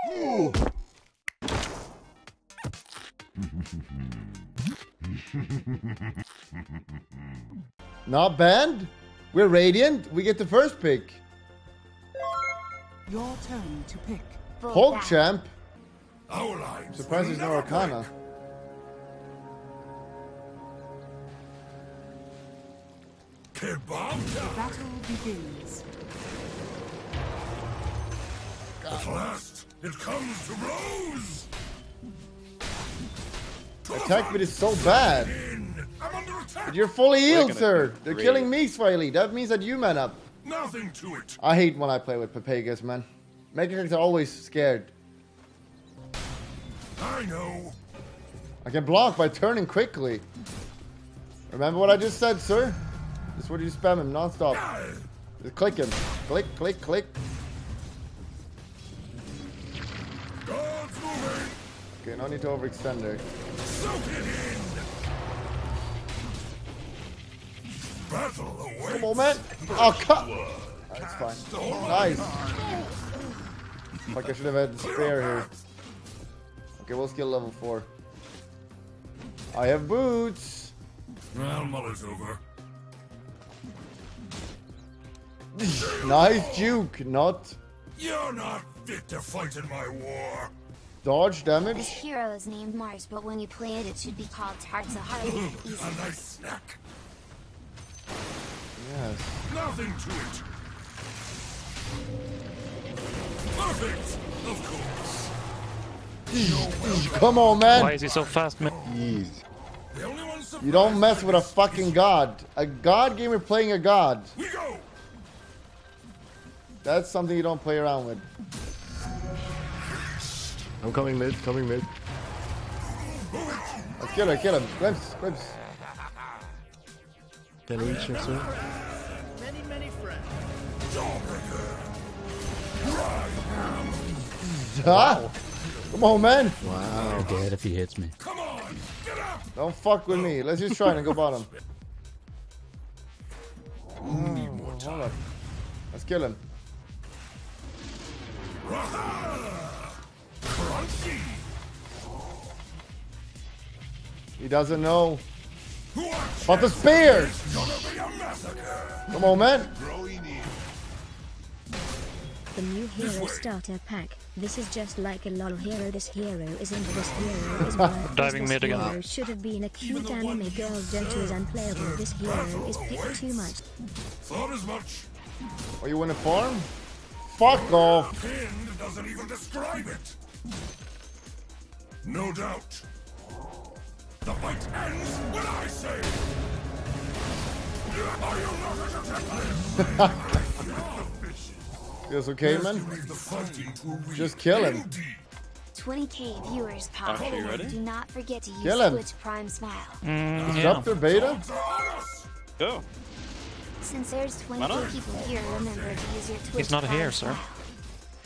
Not banned. We're Radiant. We get the first pick. Your turn to pick. Hulk champ. Our lives Surprised will there's no Arcana. break. The battle begins. At last, it comes to blows. Attack speed is so bad. I'm under attack. But you're fully healed, sir. They're great. killing me, Swiley. That means that you man up. Nothing to it. I hate when I play with Pepegas, man. Make are always scared. I know. I can block by turning quickly. Remember what I just said, sir? This is what you spam him non-stop. Just click him. Click, click, click. Okay, no need to overextend there. Soak it in. Battle awaits. Come on, man. Oh, cut. That's fine. Nice. Fuck, I should have had the spare here. Okay, we'll skill level 4. I have boots. Well, Muller's over. Nice juke. Not You're not fit to fight in my war. Dodge This damage. hero is named Mars, but when you play it, it should be called Tarza Harley. Hmm, Easy. A nice snack. Yes. Nothing to it. Perfect, of course. Come on, man. Why is he so fast, man? The You don't mess with a fucking god. A god gamer playing a god. We go. That's something you don't play around with. I'm coming mid, coming mid. Let's kill her, kill him. Glimpse, glimpse. Can reach him soon. Many, many friends. Ah! Come on, man. Wow. Dead if he hits me. Come on, get up. Don't fuck with me. Let's just try and go bottom. Need more Hold up. Let's kill him. He doesn't know. What? But the spear! It's gonna be a massacre. Come on, man. The new hero starter pack. This is just like a lol hero. This hero isn't. This hero is worthless. Diving This mid again. hero should have been a cute anime girl. Gentle is unplayable. This hero is picked too much. Thought as much. Are you in the farm? Fuck off. Pinned doesn't even describe it. No doubt. The fight ends when I say. Are you not as attentive? Okay, man? leave the fighting to real Just kill him. 20k viewers pop. Are you ready? Do not forget to use Kill him. Twitch Prime Smile. Mm, yeah. Disruptor beta? Dogs are on us. Go. Since there's not? 20k people here, remember to use your Twitch He's not here, sir.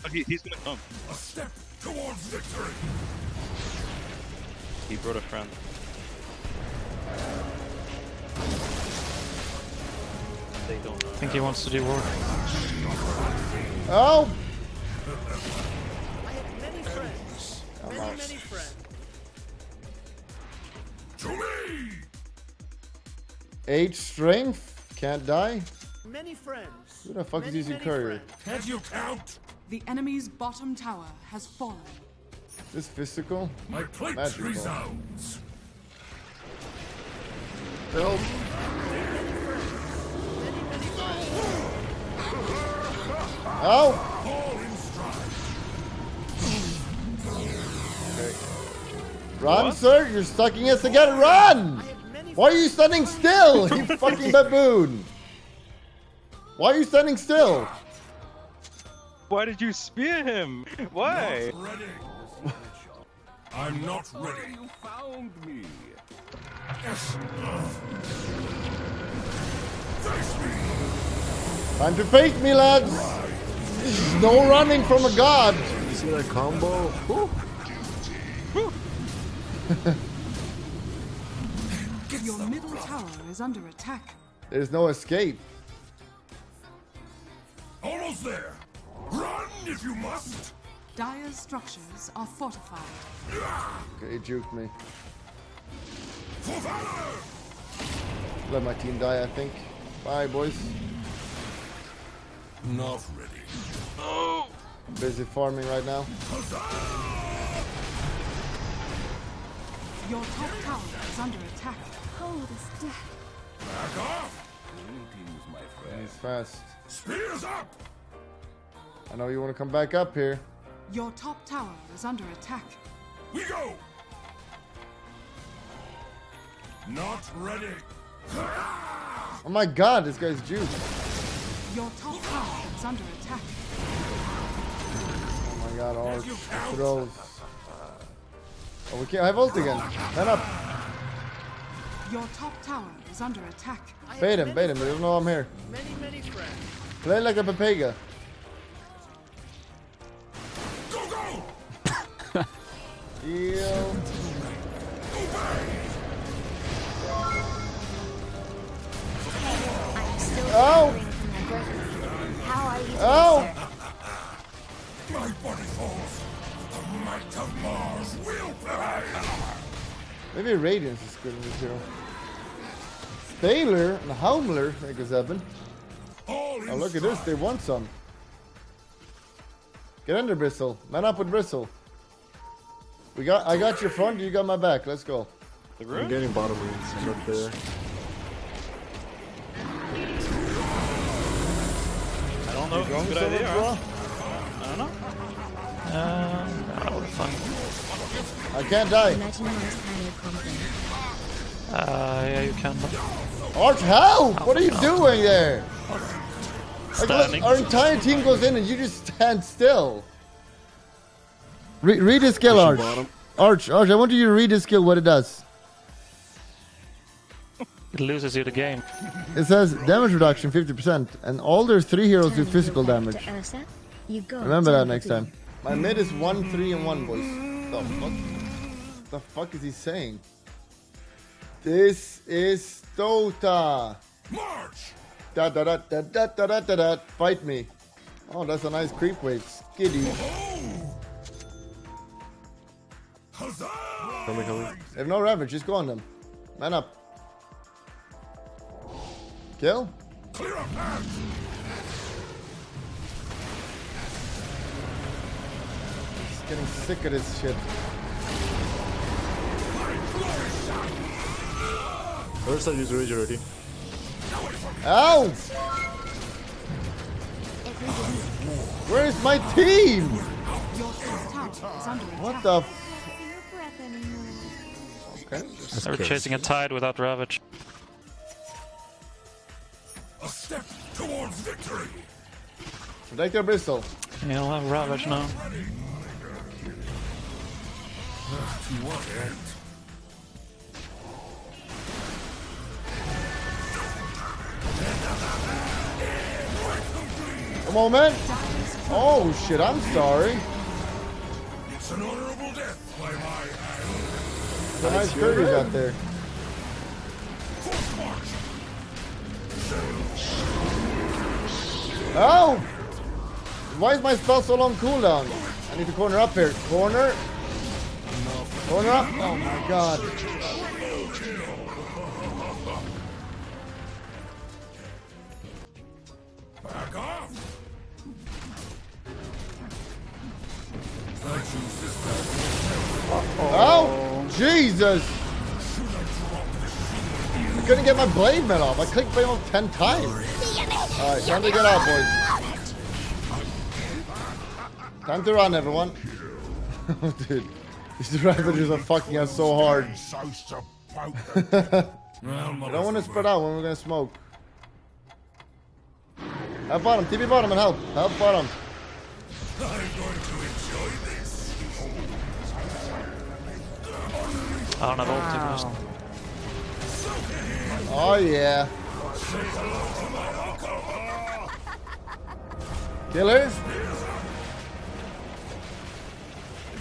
Oh, he, he's gonna come. A step towards victory. He brought a friend. They don't know. I think he wants to do work. Oh! I have many friends. Many, many friends. To me. Eight strength? Can't die? Many friends. Who the fuck is Many, using many courier? Can't you count? The enemy's bottom tower has fallen. This physical? My plate Magical. resounds. Help. Oh! All in stride. Run, sir! You're stucking us together! Run! I have many Why are you standing still, you fucking baboon? Why are you standing still? Why did you spear him? Why? Not. I'm not ready. You found me. Yes. Time to face me, lads! No running from a god! You see that combo? Whew. Your middle tower is under attack. There's no escape. Almost there. Run if you must. Dire's structures are fortified. Okay, he juked me. Let my team die, I think. Bye, boys. Not ready. Busy farming right now. Your top tower is under attack. Hold is death. Back off! Greetings, my friend. He's fast. Spears up! I know you want to come back up here. Your top tower is under attack. We go! Not ready. Oh my god, this guy's juiced. Your top tower is under attack. Oh my god, arch. Throws. Oh, we can't. I have ult again. Man up. Your top tower is under attack. Bait him, bait him. They don't know I'm here. Many, many friends. Play like a Pepega. Go, go! Heal. Maybe Radiance is good in this hero. Staler and Haumler, thank you, Zebin. All Oh, look at this. They want some. Get under Bristle. Man up with Bristle. We got. I got your front. You got my back. Let's go. The I'm getting bottom reads. I'm up there. I don't know if it's a good idea. bro? I don't know. Uh, oh, fun. I can't die. Imaginized Halo combo. Uh, yeah, you can. Arch, help! What are you doing there? Like, look, Standing. our entire team goes in and you just stand still. Re- read his skill, Pushing Arch. Arch, Arch, I want you to read his skill, what it does. It loses you the game. It says damage reduction 50%, and all their three heroes do physical damage. to you go Remember that next time. My mid is 1, 3, and 1, boys. The fuck? Mm-hmm. The fuck is he saying? This is Dota. March! Da da da da da da da da da. Fight me. Oh, that's a nice creep wave. Skiddy. Oh! Huzzah! Coming, coming. They have no ravage. Just go on them. Man up. Kill. Clear a Just getting sick of this shit. Ursa used rage already. Ow! If we didn't Where is my team? Your top tower is under What the? F- feel your breath anymore. okay. They were chasing a tide without Ravage. A step towards victory! Protect your Bristle. You'll have Ravage now. To what end? Come on, man. Oh shit! I'm sorry. It's an honorable death by my hand. The nice curries out there. Oh! Why is my spell so long cooldown? I need to corner up here. Corner. Corner up. Oh my god. Back off! Oh! Jesus! I couldn't get my Blade Mail off. I clicked blade off 10 times. Alright, time to get out, boys. Time to run, everyone. oh, dude. These ravages are fucking us so hard. So supposed I don't want to spread out when we're gonna smoke. Help bottom, TP bottom and help. Help bottom. I'm going to enjoy this. I don't have ulti first. Oh yeah. Killers?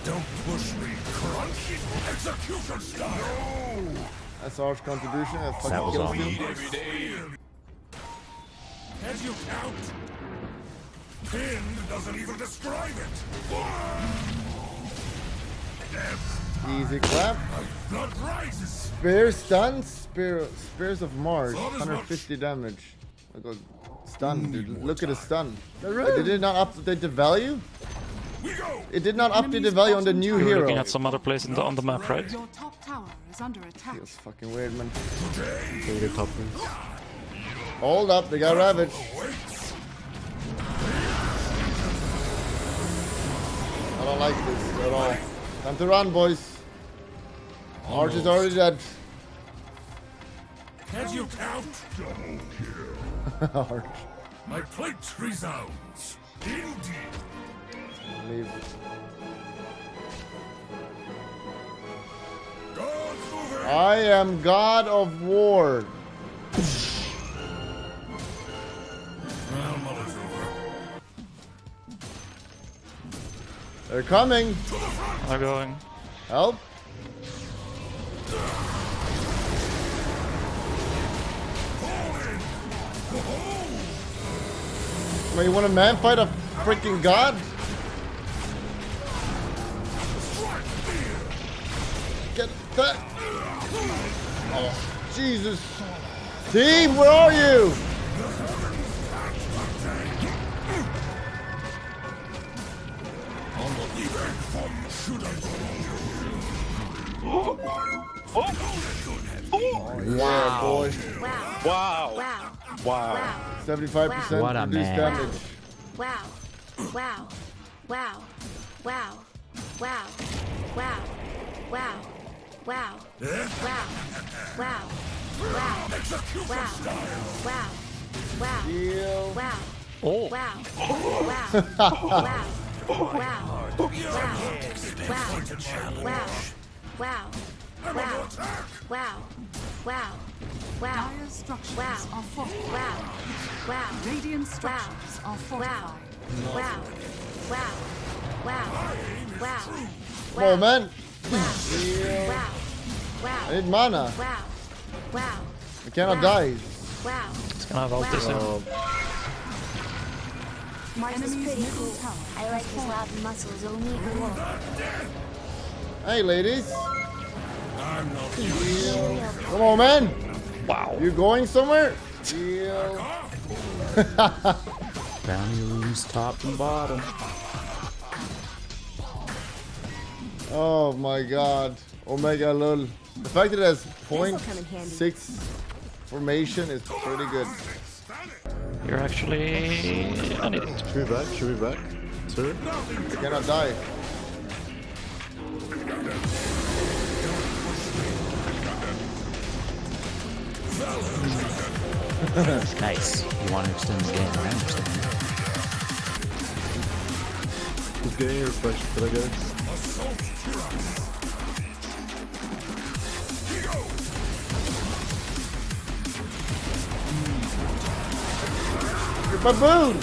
Don't push me, crunch. Execution style. That's our contribution. That fucking That was kills awesome. you. Every day. As you count. Pinned doesn't even describe it. Easy clap. Blood rises. Spear stuns. Spear, Spears of Mars. 150 damage. I got stun, dude. Look at the stun. Wait, Did it not update the value? We go. It did not update the value on the new You're looking at some other place in the, on the map, right? Your top tower is under attack. Feels fucking weird, man. Can get top. Hold up, they got Ravage. I don't like this at all. Time to run, boys. Arch is already dead. Can't you count? Arch. My plate resounds. Indeed. Leave. I am God of War. Well. They're coming. I'm going. Help. Wait, you want a man fight a freaking god? That... Oh, Jesus. Team, where are you? Wow, yeah, wow. boy. Wow. Wow. Wow. wow. 75% wow. reduced damage. Wow. Wow. Wow. Wow. Wow. Wow. Wow. wow. Wow. Wow. Wow. Wow. Wow. Wow. Heal. Wow. Oh. Wow. Wow. Wow. Wow. Wow. Wow. Wow. Wow. Wow. Wow. Wow. Wow. Dire structures Wow. are fortified. Wow. Wow. Radiant structures wow. are Wow. fortified. Wow. Wow. Wow. Wow. Come on, man. Wow. I Wow. need mana. Wow. Wow. I cannot Wow. die. Wow. It's gonna have ulti soon. Mars is pretty cool. I like his loud muscles only for wolf. Hey, ladies. I'm not Come on, man. Wow. You going somewhere? Heal. Bounty rooms top and bottom. Oh my god. Omega lol. The fact that it has point come in handy. six formation is pretty good. You're actually an idiot. should we back? Should we back? Sir? I cannot die. Nice. You want to extend the game, I was or I guess. You're baboon!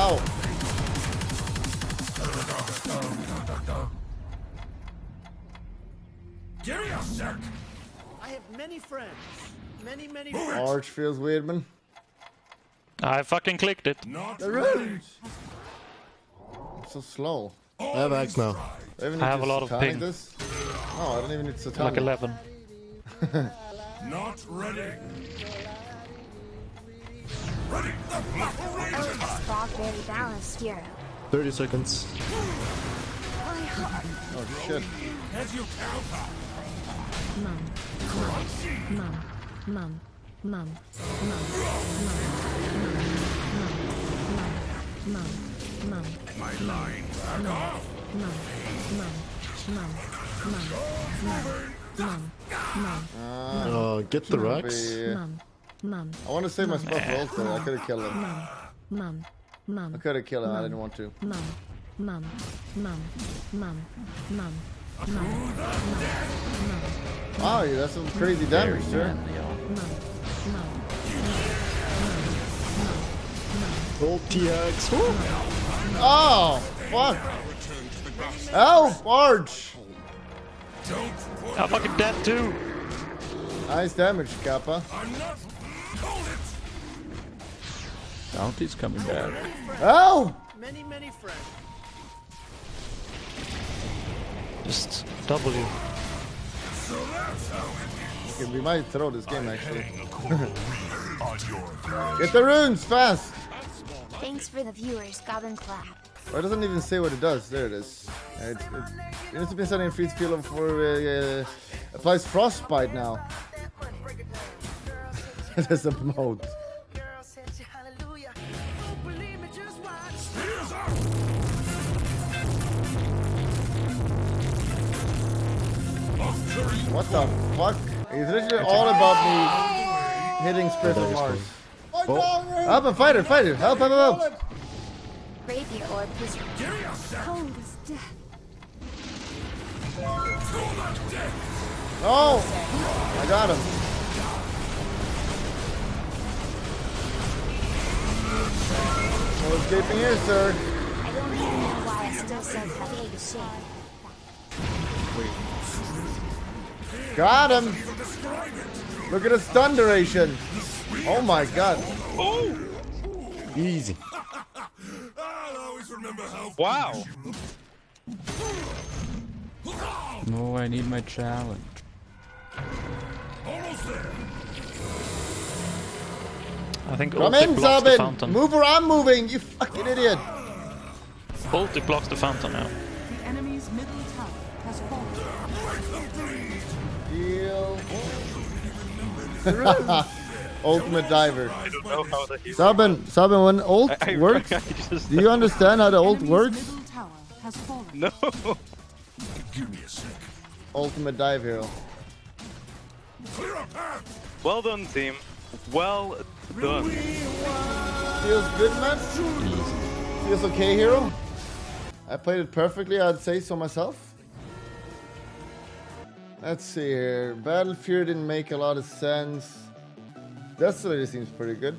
Ow! Oh. I have many friends. Many, many friends. Arch feels weird, man. I fucking clicked it. Not The ready. root. So slow. I have axe now. I I have a lot of satanic ping. this? No, I don't even need satanic. Like 11. Not ready. Ready. The battle Oh, rages. this fog very balanced hero. 30 seconds. Oh shit. Can't you count? Mum. Mum. Mum. Mum. Mum. Mum. Mum. Mum. My line. Back off. Mum. Mum. Mum. Mum. Mum. Mum. Uh, get the racks. Be- Mum. Mum. I want to save my spell for ult though. I could have killed him. Mum. Mum. I could have killed him. I didn't want to. Mum. Mum. Mum. Mum. Mum. Wow, yeah, that's some crazy damage, sir. Mum. Mum. TX. Woo! Oh, fuck. Oh, Barge! I'm fucking dead too. Nice damage, Kappa. enough. Bounty's coming back. Oh! Many, many friends. Just W. So that's how it Okay, we might throw this game actually. hang a coral reef on your Get the runes fast! Thanks for the viewers, Goblin Clap. Oh, it doesn't even say what it does. There it is. Uh, It, it, it needs to be set in freeze field for uh, uh, applies frostbite now. There's a mode. What the fuck? It's literally all about me hitting Spirit of Mars. Help him, fight it, fight it. Help, help, help, help. Rapier orb was cold as death. No! I got him. No escaping here, sir. I don't even know why I still said heavy to shit. Got him. Look at his stun duration. Oh my god. Easy. I'll always remember how. Wow. No, I need my challenge. Almost there. I think Come ulti in, blocks the Zabin. fountain. Move where I'm moving, you fucking idiot. Ulti blocks the fountain now. The enemy's middle tower has fallen. Heal. Ultimate diver. I don't know how the Sabin, Sabin, when ult I- I- works, I just- do you understand how the ult Enemy's works? middle tower has fallen. No. Give me a sec. Ultimate dive hero. Clear a path. Well done, team. Well done. Feels good, man. Feels okay, hero. I played it perfectly, I'd say so myself. Let's see here. Battlefield didn't make a lot of sense. Desolator seems pretty good.